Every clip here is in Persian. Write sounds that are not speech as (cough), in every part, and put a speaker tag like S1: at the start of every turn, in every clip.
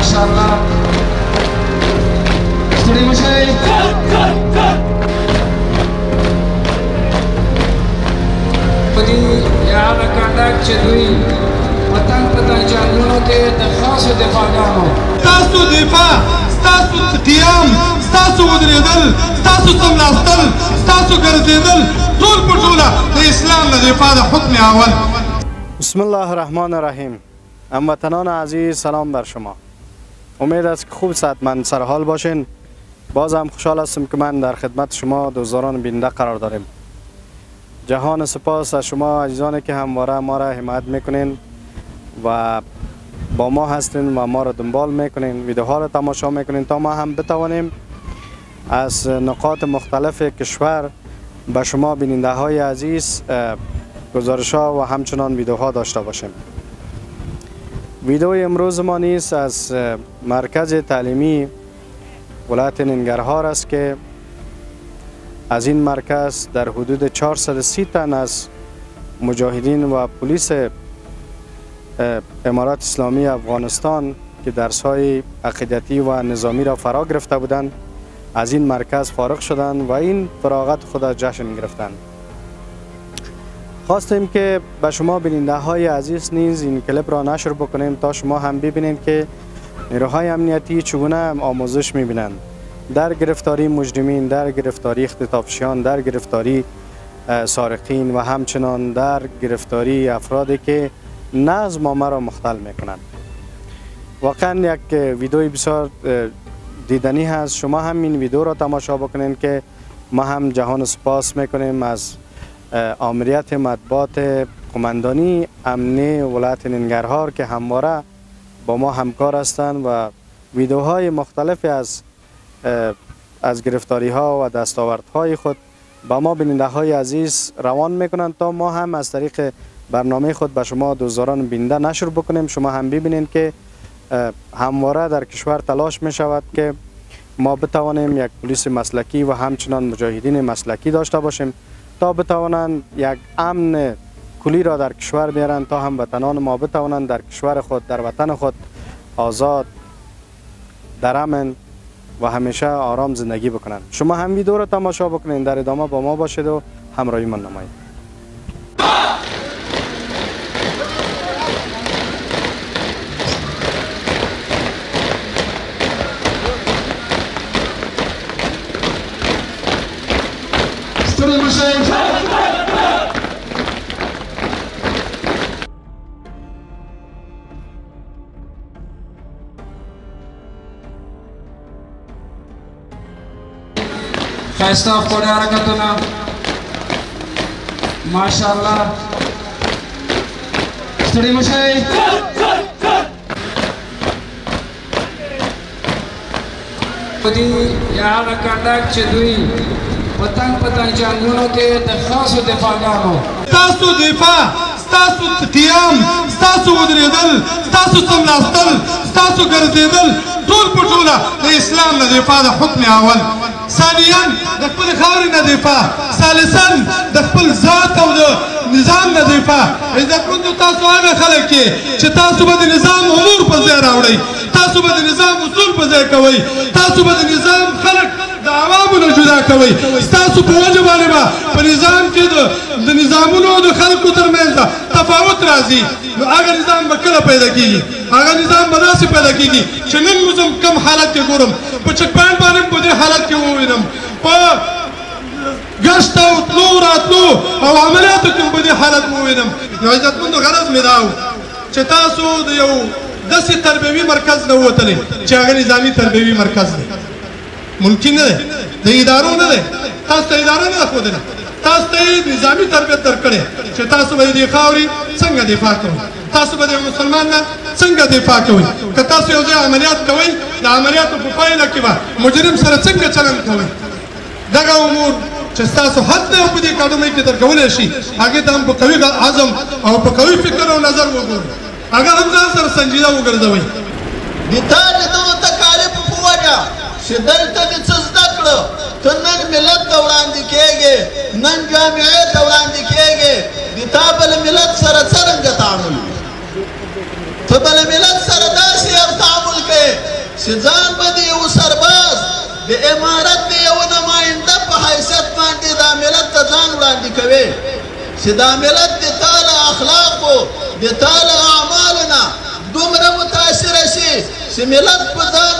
S1: ماشاءالله ستړي مه شئ په دې هغه کنډک چې دوی وطن پتنګ جنګونو کې د خاصو دفاعګانو
S2: ستاسو دفاع ستاسو قیام ستاسو ودرېدل ستاسو څملاستل ستاسو ګرځېدل ټول په ټوله د اسلام د دفاع د حکم اول
S3: بسم الله الرحمن الرحیم هموطنان عزیز سلام بر شما امید است که خوب صحتمند سرحال باشین. باز هم خوشحال هستم که من در خدمت شما دوستداران بیننده قرار داریم. جهان سپاس از شما عزیزانی که همواره ما را حمایت می‌کنین و با ما هستین و ما را دنبال می‌کنین. ویدیوها را تماشا می‌کنین تا ما هم بتوانیم از نقاط مختلف کشور به شما بیننده های عزیز گزارش ها و همچنان ویدیوها داشته باشیم. ویدیو امروز ما نیست از مرکز تعلیمی ولایت ننگرهار است که از این مرکز در حدود 430 تن از مجاهدین و پلیس امارات اسلامی افغانستان که درس های عقیدتی و نظامی را فرا گرفته بودند از این مرکز فارغ شدند و این فراغت خود جشن گرفتند. خواستیم که به شما بیننده های عزیز نیز این کلیپ را نشر بکنیم تا شما هم ببینید که نیروهای امنیتی چگونه آموزش می‌بینند. در گرفتاری مجرمین در گرفتاری اختطافشیان در گرفتاری سارقین و همچنان در گرفتاری افرادی که نظم ما را مختل می‌کنند. واقعا یک ویدیوی بسیار دیدنی هست. شما هم این ویدیو را تماشا بکنین که ما هم جهان سپاس می‌کنیم از آمریت مطبوعات قماندانی امنی ولایت ننگرهار که همواره با ما همکار هستند و ویدیوهای مختلفی از از گرفتاری ها و دستاوردهای خود با ما بیننده های عزیز روان می‌کنند تا ما هم از طریق برنامه خود به شما دوزاران بیننده نشر بکنیم. شما هم ببینید که همواره در کشور تلاش می شود که ما بتوانیم یک پلیس مسلکی و همچنان مجاهدین مسلکی داشته باشیم. تا بتوانند یک امن کلی را در کشور بیارند تا هم وطنان ما بتوانند در کشور خود در وطن خود آزاد در امن و همیشه آرام زندگی بکنند. شما هم ویدیو را تماشا بکنید در ادامه با ما باشید و همراهی من نمایید.
S1: ښایسته ښکلي حرکتونه ماشاءالله ستړي مه شئ په دې هغه کنډک چې دوی وطن پتنګ جنګونو کې د خاصو دفاعګانو
S2: ستاسو دفاع ستاسو قیام ستاسو ودرېدل ستاسو څملاستل ستاسو ګرځېدل ټول په ټوله د اسلام د دفاع د حکم اول ثانیا د خپل خاورې نه دفاع ثالثا د خپل ذات او د نظام نه دفاع عزتمندو تاسو هغه خلک کې چې تاسو به د نظام امور په ځای راوړئ. تاسو به د نظام اصول په ځای کوئ. تاسو به د نظام خلک د عوامو نه جدا کوئ. ستاسو په وجه باندې به په نظام کې د نظامونو د خلکو ترمنځ تفاوت راځي. نو هغه نظام به کله پیدا کیږي؟ هغه نظام به داسې پیدا کیږي چې نن موږ کم حالت کې ګورم. په چک پاین باندې په دې حالت کې ووینم. په گشت او تلو راتلو او عملیاتو کې په دې حالت ووینم. نو عزتمندو غرض مې دا و چې تاسو د یو داسې تربیوي مرکز نه وتلې چې هغه نظامي تربیوي مرکز دی ممکن نه ده د ادارو نه ده تاسو ته اداره نه ښودله تاسو ته نظامي تربیت درکړې چې تاسو به د خاورې څنګه دفاع کوئ تاسو به د مسلمان نه څنګه دفاع کوئ که تاسو یو ځای عملیات کوئ د عملیاتو په پایله کې به مجرم سره څنګه چلند کوئ دغه امور چې تاسو حد نه په دې کډومې کې درکولای شي هغه ته هم په قوي عزم او په قوي فکر او نظر وګورئ هغه هم ځان سره سنجیده وګرځوئ
S4: د تا د دغو تکالیفو په وجه چې دلته دې څه زده کړه ته نن ملت ته وړاندې کېږې نن جامعې ته وړاندې کېږې د تا به له ملت سره څرنګه تعامل ته به له ملت سره داسې یو تعامل کوې چې ځان به د یو سرباز د امارت د یو نماینده په حیثیت باندې دا ملت ته ځان وړاندې کوې چې دا ملت د تا له اخلاقو د تا له اعمالو نه دومره متاثره شي چې ملت په ځان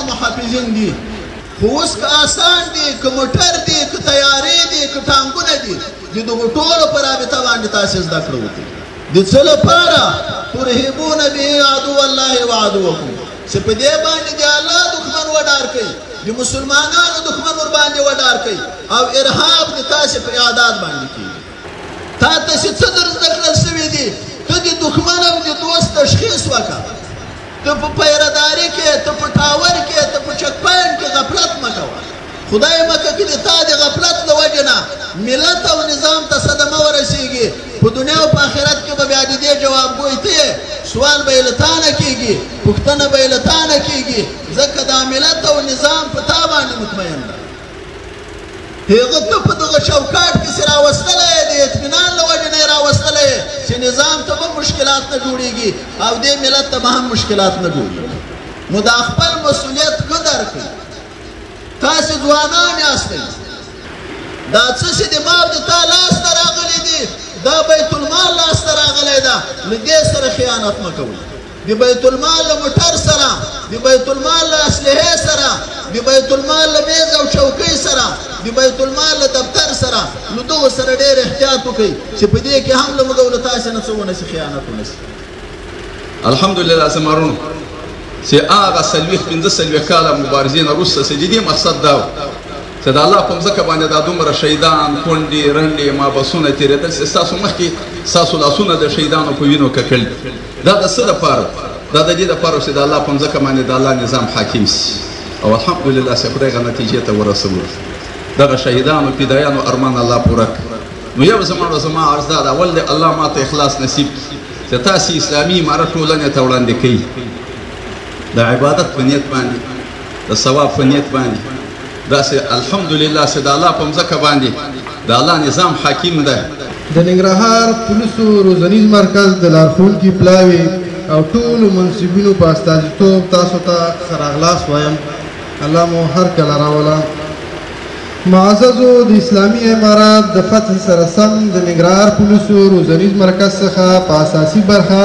S4: رښتیا د ما محافظین دي. خو اوس که آسان دي که موټر دي که تیارې دي که ټانګونه دي د دغو ټولو په رابطه باندې تاسې زده کړه وکړئ. د څه لپاره؟ ترهبون به عدو الله وعدوکم چې په دې باندې د الله دښمن وډار کوي د مسلمانانو دښمن ور باندې وډار کوي او ارهاب د تاسې په اعداد باندې کوي تا ته چې څه در زده کړل شوي دي ته د دښمن او د دوست تشخیص وکړه ته په پیرداري کې ته په ټاور کې ته په چک پاین کې غفلت مه کوه. خدای مکه کې د تا د غفلت له وجې نه. ملت او نظام ته صدمه ورسیږي. په دنیا او په آخرت کې به بیا د دې جوابګوی ته سوال به له تا نه کېږي پوښتنه به له تا نه کېږي ځکه دا ملت او نظام په تا باندې مطمئن ده هغه ته په دغه چوکاټ کې چې راوستلی د اطمینان له وجې نه یې راوستلی. چې نظام ته به مشکلات نه جوړېږي او دې ملت ته به هم مشکلات نه جوړېږي. نو دا خپل مسؤلیت قدر کړئ. تاسې ځوانان یاستئ دا څه چې د ما د تا لاس ته راغلی دي دا بیت المال لاس ته راغلی ده. له دې سره خیانت مه کوئ. د بیت المال له موټر سره د بیت المال له اسلحې سره د بیت المال له د بیت المال دفتر سره نو دغو سره ډېر احتیاط وکړئ چې په دې کې هم له موږ له تاسې نه څه ونه شي خیانت ونه شي.
S5: الحمدلله زمرونو چې هغه سلويخ پنځه سلويخ کاله مبارزین وروسته سجدي مقصد دا چې د الله په ځکه باندې دا دومره شهیدان کونډې رنډې مابسونه تیرېدل چې ستاسو مخکې ستاسو لاسونه د شهیدانو په وینو ککړ دا د څه دپاره دا د دې دپاره چې د الله په ځکه باندې د الله نظام حاکم سي او الحمدلله چې خدای هغه نتیجې ته ورسولو دغه شهیدانو فدایانو ارمان الله پوره نو یو زما زما عرض دا اول د الله ماته اخلاص نصیب چې تاسو اسلامي امارت ټولنه ته وړاندې کړئ. د عبادت په نیت باندې د ثواب په نیت باندې. دا سه الحمدلله سه د الله په ځکه باندې د الله نظام حاکم ده
S6: د ننګرهار پولیسو روزنیز مرکز د لارښوونکي پلاوي او ټولو منصبینو په استازیتوب تاسو ته سراغلاس وایم. الله مو هر کله راولا معززو د اسلامی امارات د فتح سره سم د ننګرهار پولیسو روزنیز مرکز څخه په اساسي برخه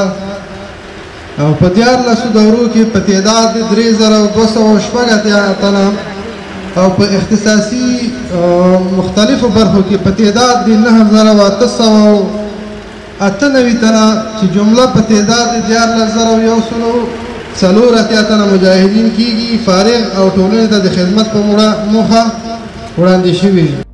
S6: او په دیار لسو دورو کې په تعداد د درې زره دوه سوه شپږ اتیا تنه او په اختصاصي مختلفو برخو کې په تعداد د نهه زره اته سوه اته نوي تنه چې جمله په تعداد د دیارلس زره یو سلو څلور اتیا تنه مجاهدین کیږي فارغ او ټولنې ته د خدمت په موخه Burandı işi bir.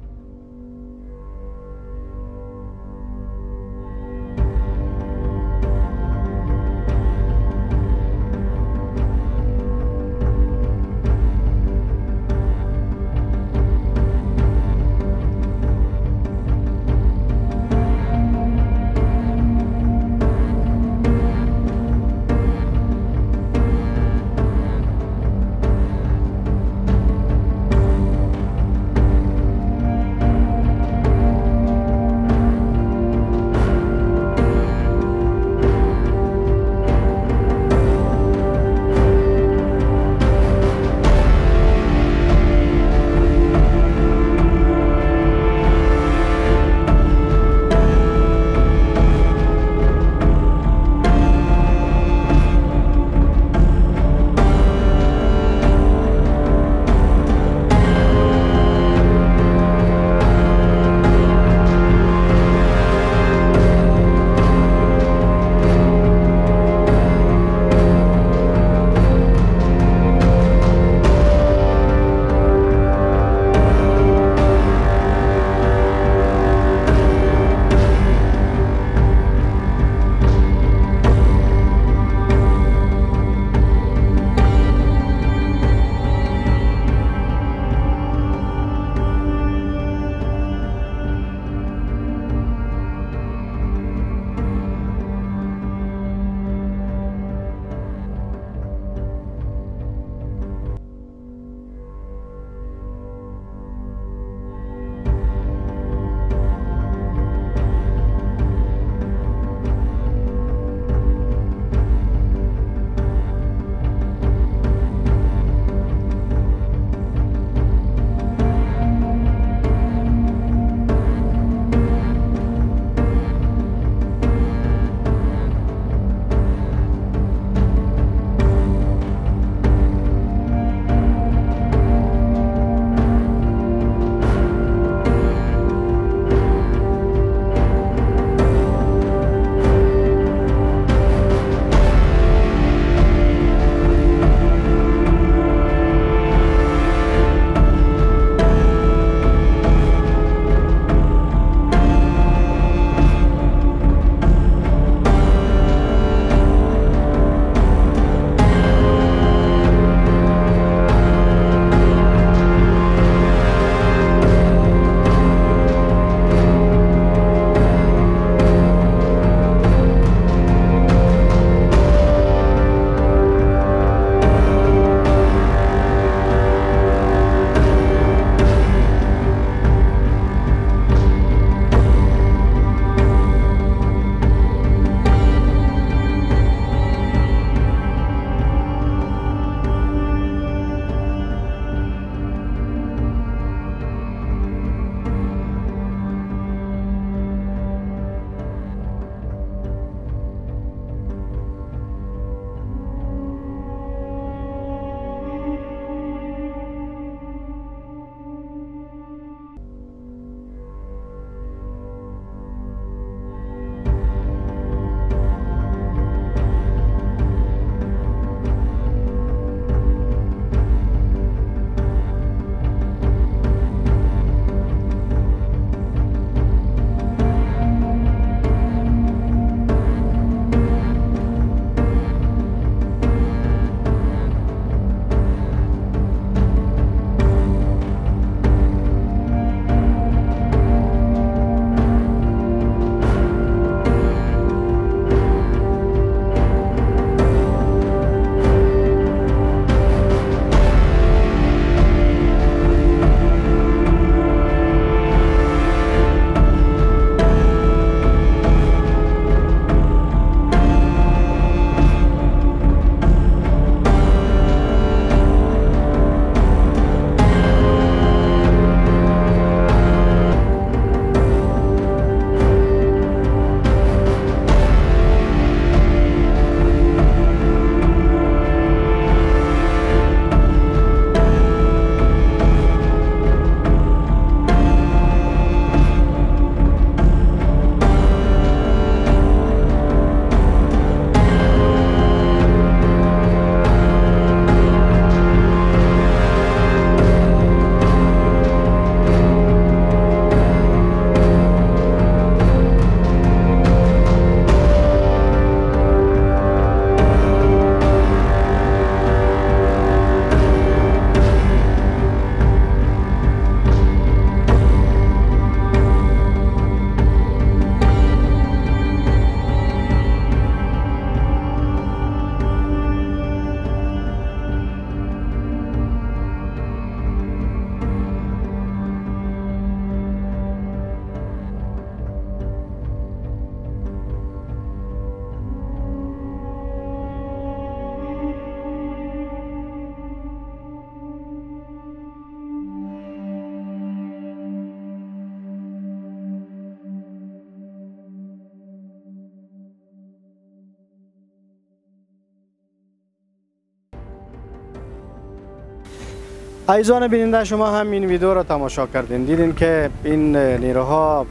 S3: ایزان بیننده شما هم این ویدیو را تماشا کردین. دیدین که این نیروها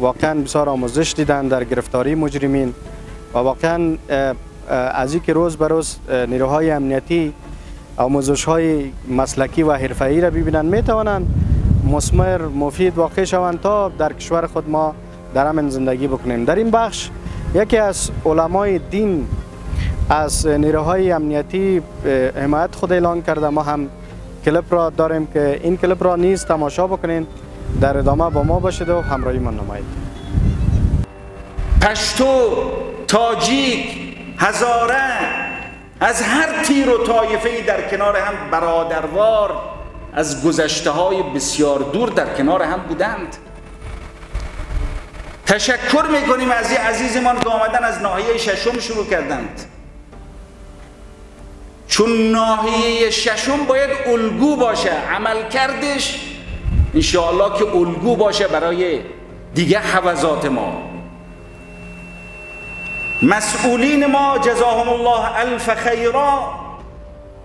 S3: واقعا بسیار آموزش دیدن در گرفتاری مجرمین و واقعا از که روز به روز نیروهای امنیتی آموزش های مسلکی و حرفه‌ای را ببینن می توانند مسمر مفید واقع شوند تا در کشور خود ما در امن زندگی بکنیم. در این بخش یکی از علمای دین از نیروهای امنیتی حمایت خود اعلان کرده. ما هم کلپ را داریم که این کلپ را نیز تماشا بکنین. در ادامه با ما باشید و همراهی من نمایید.
S7: پشتو تاجیک هزاره از هر تیر و طایفه در کنار هم برادروار از گذشته های بسیار دور در کنار هم بودند. تشکر می‌کنیم از این عزیزمان که آمدن از ناحیه ششم شروع کردند. چون ناحیه ششم باید الگو باشه عمل کردش انشاءالله که الگو باشه برای دیگه حوضات ما. مسئولین ما جزاهم الله الف خیرا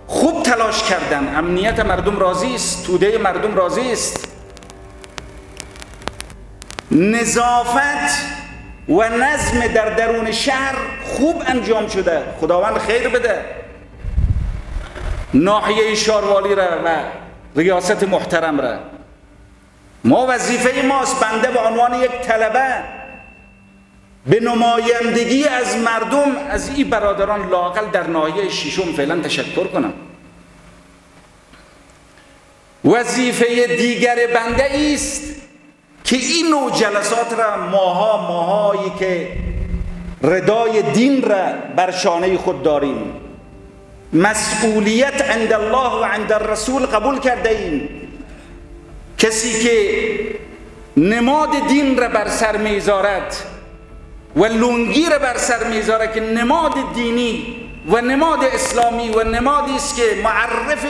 S7: خوب تلاش کردن. امنیت مردم راضی است توده مردم راضی است. نظافت و نظم در درون شهر خوب انجام شده. خداوند خیر بده. ناحیه شاروالی را و ریاست محترم را. ما وظیفه ماست بنده به عنوان یک طلبه به نمایندگی از مردم از این برادران لاقل در ناحیه ششم فعلا تشکر کنم. وظیفه دیگر بنده است که این نوع جلسات را ماها ماهایی که ردای دین را بر شانه خود داریم. مسئولیت عند الله و عند الرسول قبول کرده ایم کسی که نماد دین را بر سر می‌ذارد و لونگی را بر سر می‌ذاره که نماد دینی و نماد اسلامی و نمادی است که معرف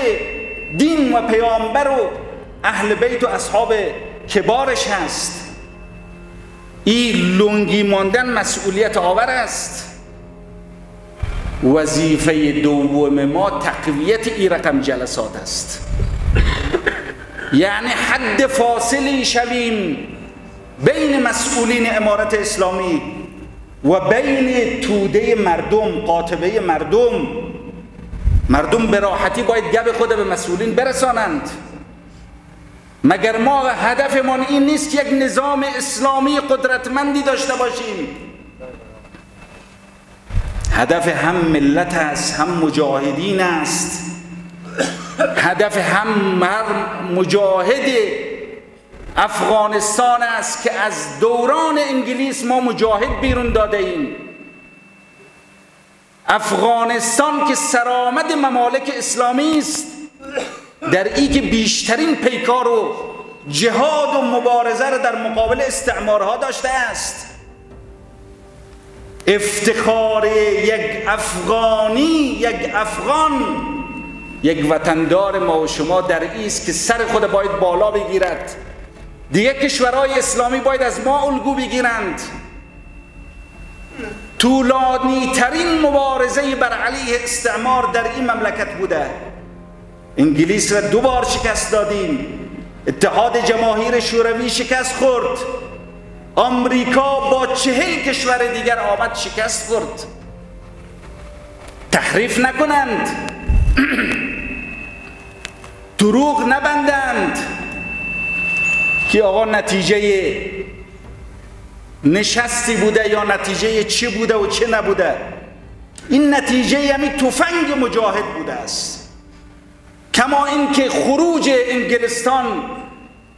S7: دین و پیامبر و اهل بیت و اصحاب کبارش هست. این لونگی ماندن مسئولیت آور است. وظیفه دوم ما تقویت این رقم جلسات است. یعنی حد فاصلی شویم بین مسئولین امارت اسلامی و بین توده مردم قاطبه مردم. مردم به راحتی باید گب خود به مسئولین برسانند. مگر ما هدفمان این نیست که یک نظام اسلامی قدرتمندی داشته باشیم؟ هدف هم ملت است هم مجاهدین است. هدف هم مجاهد افغانستان است که از دوران انگلیس ما مجاهد بیرون داده ایم. افغانستان که سرآمد ممالک اسلامی است در ای که بیشترین پیکار و جهاد و مبارزه را در مقابل استعمارها داشته است. افتخار یک افغانی یک افغان. یک وطندار ما و شما در ایست که سر خود باید بالا بگیرد. دیگه کشورهای اسلامی باید از ما الگو بگیرند. طولانی ترین مبارزه بر علیه استعمار در این مملکت بوده. انگلیس را دو بار شکست دادیم. اتحاد جماهیر شوروی شکست خورد. آمریکا با چهل کشور دیگر آمد شکست خورد. تحریف نکنند. (clears throat) دروغ نبندند. که آقا نتیجه نشستی بوده یا نتیجه چی بوده و چه نبوده؟ این نتیجه همی تفنگ مجاهد بوده است. کما اینکه خروج انگلستان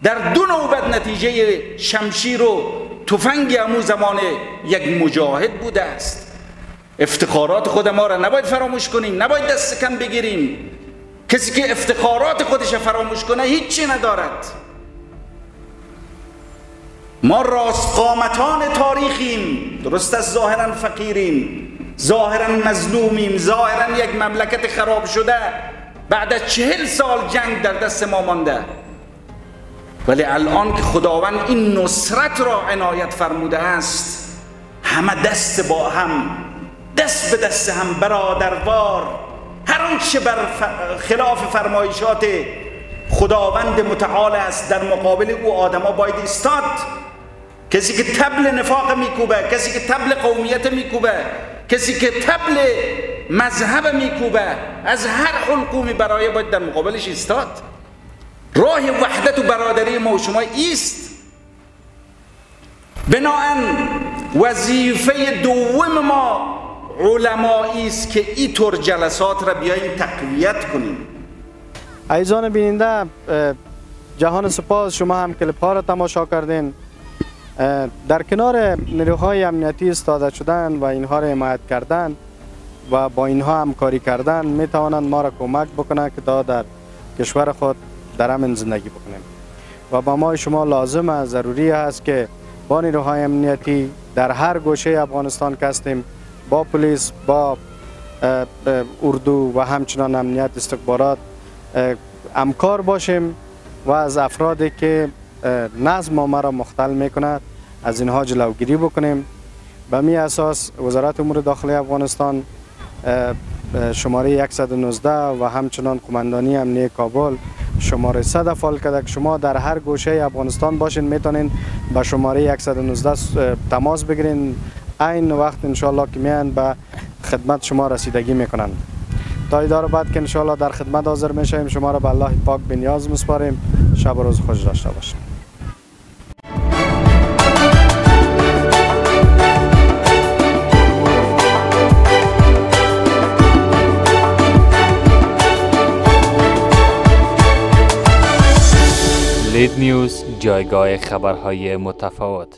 S7: در دو نوبت نتیجه شمشیر و تفنگ امو زمان یک مجاهد بوده است. افتخارات خود ما را نباید فراموش کنیم نباید دست کم بگیریم. کسی که افتخارات خودش فراموش کنه هیچی ندارد. ما راست قامتان تاریخیم درست از ظاهرا فقیریم ظاهرا مظلومیم ظاهرا یک مملکت خراب شده. بعد از چهل سال جنگ در دست ما مانده. ولی الان که خداوند این نصرت را عنایت فرموده است همه دست با هم دست به دست هم برادروار هر آنچه بر خلاف فرمایشات خداوند متعال است در مقابل او آدما باید استاد کسی که تبل نفاق میکوبه کسی که تبل قومیت میکوبه کسی که تبل مذهب میکوبه از هر حلقومی برای باید در مقابلش استاد راه وحدت و برادری ما و شما ایست. بناهن وظیفه دوم ما علمایی است که اینطور جلسات را بیاییم تقویت کنیم.
S3: ایزان بیننده جهان سپاس شما هم کلیپ ها را تماشا کردین. در کنار نیروهای امنیتی استاده شدن و اینها را حمایت کردن و با اینها همکاری کردن می توانند ما را کمک بکنند که تا در کشور خود در امن زندگی بکنیم. و با ما شما لازم است ضروری است که با نیروهای امنیتی در هر گوشه افغانستان که با پلیس با اردو و همچنان امنیت استخبارات همکار باشیم و از افرادی که نظم ما را مختل می‌کند از اینها جلوگیری بکنیم. به می اساس وزارت امور داخلی افغانستان شماره 119 و همچنان قماندانی امنیه کابل شماره 100 افعال کرده که شما در هر گوشه افغانستان باشین می‌تونین با شماره 119 تماس بگیرین. این وقت انشالله که میان به خدمت شما رسیدگی می‌کنن. تا ایدار بعد که انشالله در خدمت حاضر میشیم شما را به الله پاک بنیاز مسپاریم شب و روز خوش داشته باشیم
S8: لید نیوز جایگاه خبرهای متفاوت.